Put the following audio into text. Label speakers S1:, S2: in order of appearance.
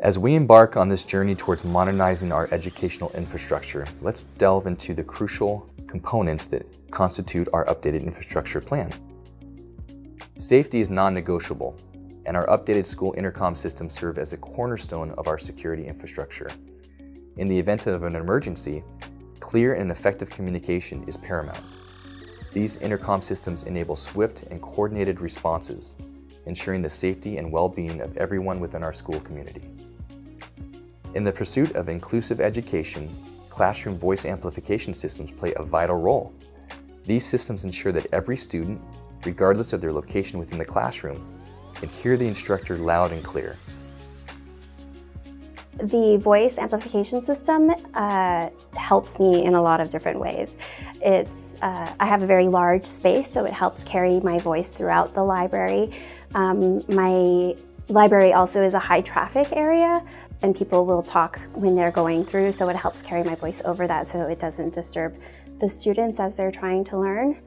S1: As we embark on this journey towards modernizing our educational infrastructure, let's delve into the crucial components that constitute our updated infrastructure plan. Safety is non-negotiable, and our updated school intercom systems serve as a cornerstone of our security infrastructure. In the event of an emergency, clear and effective communication is paramount. These intercom systems enable swift and coordinated responses, ensuring the safety and well-being of everyone within our school community. In the pursuit of inclusive education, classroom voice amplification systems play a vital role. These systems ensure that every student, regardless of their location within the classroom, can hear the instructor loud and clear.
S2: The voice amplification system uh, helps me in a lot of different ways. It's, uh, I have a very large space, so it helps carry my voice throughout the library. Um, my library also is a high traffic area, and people will talk when they're going through, so it helps carry my voice over that so it doesn't disturb the students as they're trying to learn.